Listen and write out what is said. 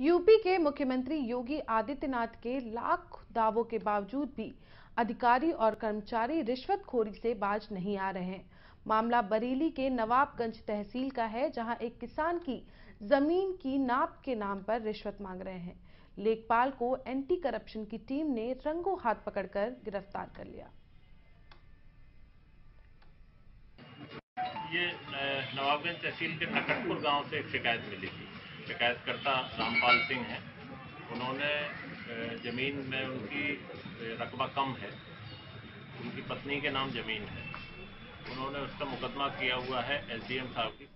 UP के मुख्यमंत्री योगी आदित्यनाथ के लाख दावों के बावजूद भी अधिकारी और कर्मचारी रिश्वतखोरी से बाज नहीं आ रहे हैं। मामला बरेली के नवाबगंज तहसील का है, जहाँ एक किसान की ज़मीन की नाप के नाम पर रिश्वत मांग रहे हैं। लेखपाल को एंटी करप्शन की टीम ने रंगों हाथ पकड़कर गिरफ़्तार कर लिया। ये नवाबगंज तहसील के नकटपुर गाँव से एक शिकायत मिली थी। शिकायतकर्ता रामपाल सिंह हैं। उन्होंने ज़मीन में उनकी रकबा कम है। उनकी पत्नी के नाम ज़मीन है। उन्होंने उसका मुकदमा किया हुआ है एसडीएम साहब की।